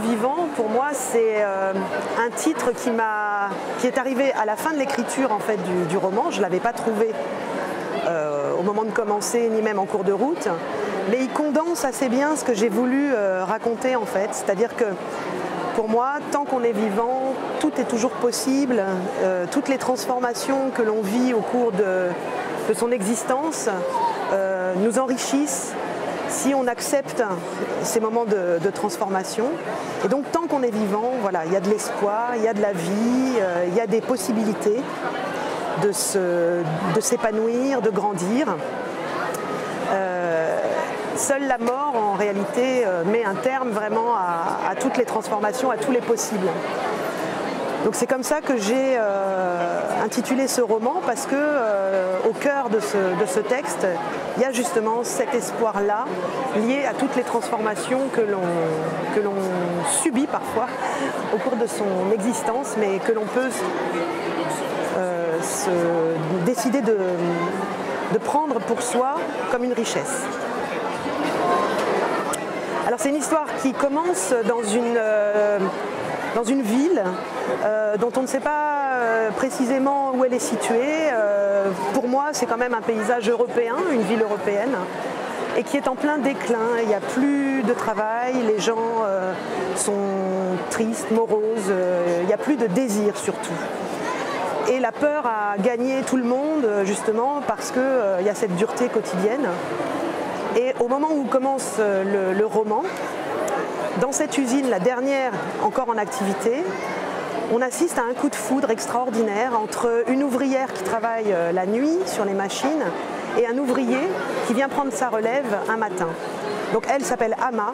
Vivant, pour moi, c'est euh, un titre qui, m'a, qui est arrivé à la fin de l'écriture en fait, du, roman. Je ne l'avais pas trouvé euh, au moment de commencer, ni même en cours de route. Mais il condense assez bien ce que j'ai voulu euh, raconter en fait. C'est-à-dire que pour moi, tant qu'on est vivant, tout est toujours possible. toutes les transformations que l'on vit au cours de son existence nous enrichissent si on accepte ces moments de, transformation. Et donc tant qu'on est vivant, voilà, il y a de l'espoir, il y a de la vie, euh, il y a des possibilités de, s'épanouir, de, grandir. Euh, seule la mort, en réalité, euh, met un terme vraiment à toutes les transformations, à tous les possibles. Donc c'est comme ça que j'ai intitulé ce roman parce que au cœur de ce, texte, il y a justement cet espoir-là lié à toutes les transformations que l'on subit parfois au cours de son existence, mais que l'on peut euh, se décider de, prendre pour soi comme une richesse. Alors c'est une histoire qui commence dans une une ville euh, dont on ne sait pas euh, précisément où elle est située. Euh, c'est quand même un paysage européen, une ville européenne, et qui est en plein déclin. Il n'y a plus de travail, les gens sont tristes, moroses, il n'y a plus de désir surtout. Et la peur a gagné tout le monde, justement, parce qu'il y a cette dureté quotidienne. Et au moment où commence le roman, dans cette usine, la dernière encore en activité, on assiste à un coup de foudre extraordinaire entre une ouvrière qui travaille euh, la nuit sur les machines et un ouvrier qui vient prendre sa relève un matin. Donc elle s'appelle Ama,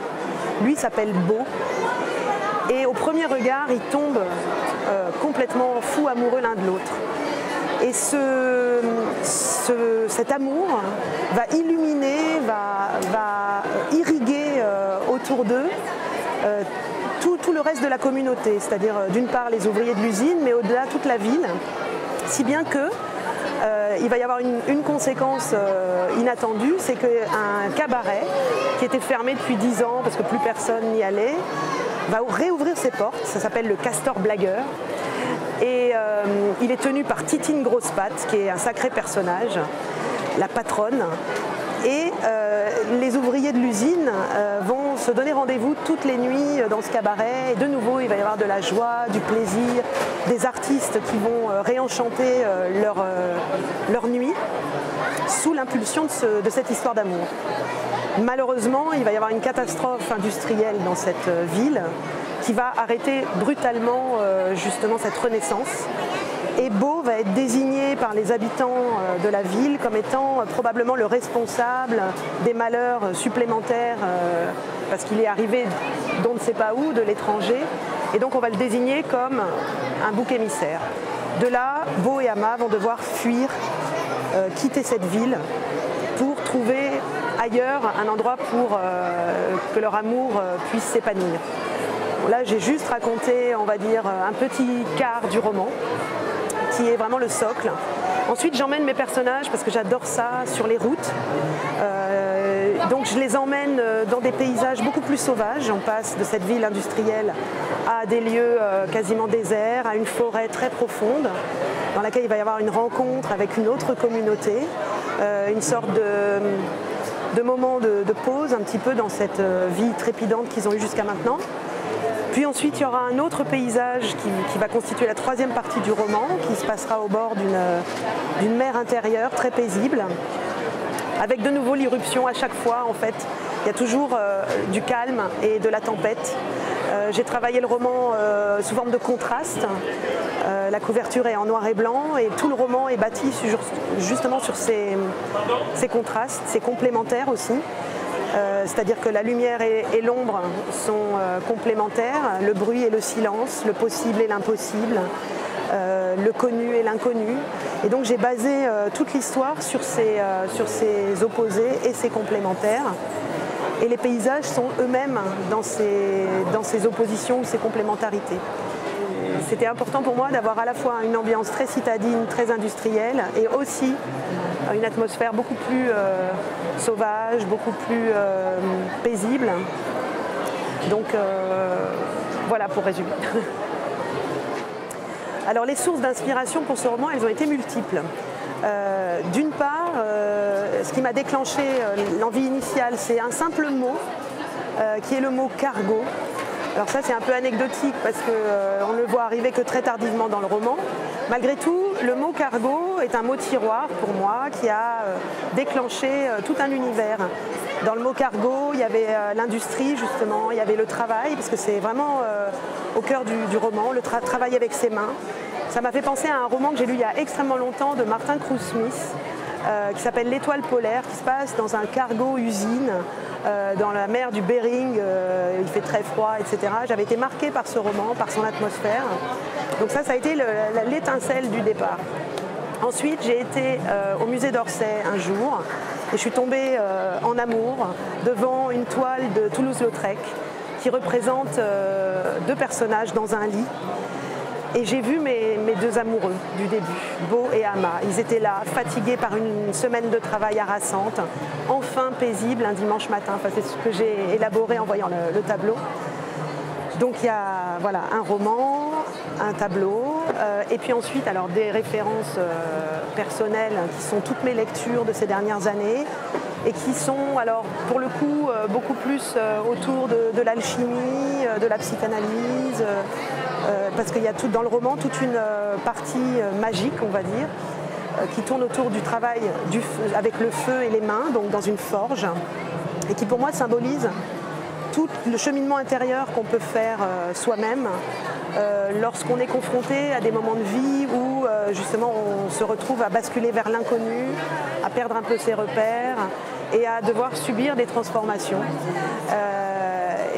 lui s'appelle Beau. Et au premier regard, ils tombent euh, complètement fous amoureux l'un de l'autre. Et ce, cet amour va illuminer, va, irriguer euh, autour d'eux reste de la communauté, c'est-à-dire euh, d'une part les ouvriers de l'usine, mais au-delà toute la ville, si bien que euh, il va y avoir une, conséquence inattendue, c'est qu'un cabaret qui était fermé depuis 10 ans parce que plus personne n'y allait, va réouvrir ses portes, ça s'appelle le Castor Blagueur. Et il est tenu par Titine Grossepatte, qui est un sacré personnage, la patronne, et euh, les ouvriers de l'usine euh, vont se donner rendez-vous toutes les nuits dans ce cabaret. Et de nouveau, il va y avoir de la joie, du plaisir, des artistes qui vont euh, réenchanter leur, leur nuit sous l'impulsion de, cette histoire d'amour. Malheureusement, il va y avoir une catastrophe industrielle dans cette ville qui va arrêter brutalement justement cette renaissance et Beau va être désigné par les habitants euh, de la ville comme étant euh, probablement le responsable des malheurs supplémentaires euh, parce qu'il est arrivé d'on ne sait pas où, de l'étranger. Et donc on va le désigner comme un bouc émissaire. De là, Beau et Ama vont devoir fuir, quitter cette ville pour trouver ailleurs un endroit pour que leur amour puisse s'épanouir. Là, j'ai juste raconté, on va dire, un petit quart du roman qui est vraiment le socle. Ensuite, j'emmène mes personnages parce que j'adore ça sur les routes. Euh, donc, je les emmène euh, dans des paysages beaucoup plus sauvages. On passe de cette ville industrielle à des lieux euh, quasiment déserts, à une forêt très profonde dans laquelle il va y avoir une rencontre avec une autre communauté, une sorte de, moment de, de, pause un petit peu dans cette vie trépidante qu'ils ont eue jusqu'à maintenant. Puis ensuite, il y aura un autre paysage qui, va constituer la troisième partie du roman, qui se passera au bord d'une mer intérieure très paisible, avec de nouveau l'irruption à chaque fois. En fait, il y a toujours euh, du calme et de la tempête. Euh, j'ai travaillé le roman euh, sous forme de contraste. la couverture est en noir et blanc et tout le roman est bâti justement sur ces contrastes, ces complémentaires aussi. Euh, c'est-à-dire que la lumière et, l'ombre sont euh, complémentaires, le bruit et le silence, le possible et l'impossible, euh, le connu et l'inconnu. Et donc j'ai basé toute l'histoire sur ces, opposés et ces complémentaires. Et les paysages sont eux-mêmes dans ces, dans ces oppositions ou ces complémentarités. C'était important pour moi d'avoir à la fois une ambiance très citadine, très industrielle, et aussi une atmosphère beaucoup plus euh, sauvage, beaucoup plus euh, paisible. Donc voilà pour résumer. Alors les sources d'inspiration pour ce roman, elles ont été multiples. D'une part, ce qui m'a déclenché l'envie initiale, c'est un simple mot, qui est le mot cargo. Alors ça c'est un peu anecdotique parce qu'on euh, ne le voit arriver que très tardivement dans le roman. Malgré tout, le mot cargo est un mot tiroir pour moi qui a euh, déclenché euh, tout un univers. Dans le mot cargo, il y avait l'industrie justement, il y avait le travail, parce que c'est vraiment au cœur du, roman, le travail avec ses mains. Ça m'a fait penser à un roman que j'ai lu il y a extrêmement longtemps de Martin Cruz-Smith, qui s'appelle L'étoile polaire, qui se passe dans un cargo usine euh, dans la mer du Bering, euh, il fait très froid, etc. J'avais été marquée par ce roman, par son atmosphère. Donc ça, ça a été l'étincelle du départ. Ensuite, j'ai été euh, au musée d'Orsay un jour et je suis tombée en amour devant une toile de Toulouse-Lautrec qui représente deux personnages dans un lit. Et j'ai vu mes, deux amoureux du début, Beau et Ama. Ils étaient là, fatigués par une semaine de travail harassante, enfin paisibles un dimanche matin. C'est ce que j'ai élaboré en voyant le, tableau. Donc il y a voilà, un roman, un tableau, euh, et puis ensuite alors des références euh, personnelles qui sont toutes mes lectures de ces dernières années et qui sont alors pour le coup euh, beaucoup plus autour de l'alchimie, de la psychanalyse, parce qu'il y a dans le roman toute une euh, partie euh, magique, on va dire, qui tourne autour du travail avec le feu et les mains, donc dans une forge, et qui pour moi symbolise tout le cheminement intérieur qu'on peut faire soi-même lorsqu'on est confronté à des moments de vie où justement on se retrouve à basculer vers l'inconnu, à perdre un peu ses repères et à devoir subir des transformations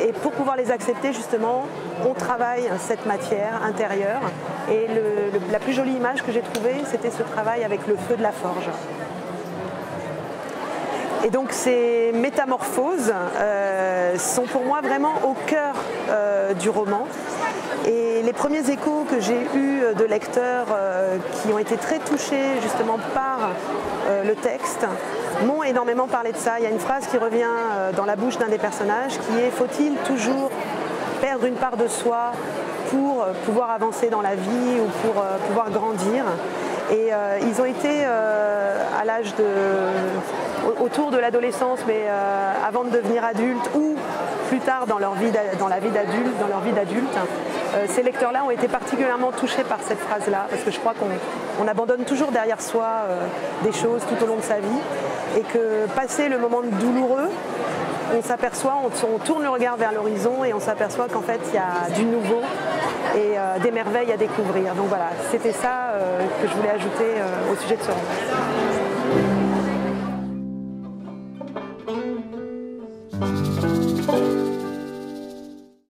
et pour pouvoir les accepter, justement, on travaille cette matière intérieure. Et la plus jolie image que j'ai trouvée, c'était ce travail avec le feu de la forge. Et donc ces métamorphoses euh, sont pour moi vraiment au cœur euh, du roman. Et les premiers échos que j'ai eus de lecteurs euh, qui ont été très touchés justement par le texte m'ont énormément parlé de ça. Il y a une phrase qui revient euh, dans la bouche d'un des personnages qui est faut-il toujours perdre une part de soi pour euh, pouvoir avancer dans la vie ou pour euh, pouvoir grandir? Et ils ont été à l'âge de autour de l'adolescence, mais avant de devenir adultes ou plus tard dans leur vie dans la vie d'adulte, dans leur vie d'adulte. ces lecteurs-là ont été particulièrement touchés par cette phrase-là, parce que je crois qu'on abandonne toujours derrière soi des choses tout au long de sa vie et que passer le moment douloureux, on s'aperçoit, on, tourne le regard vers l'horizon et on s'aperçoit qu'en fait il y a du nouveau et euh, des merveilles à découvrir. Donc voilà, c'était ça euh, que je voulais ajouter euh, au sujet de ce roman.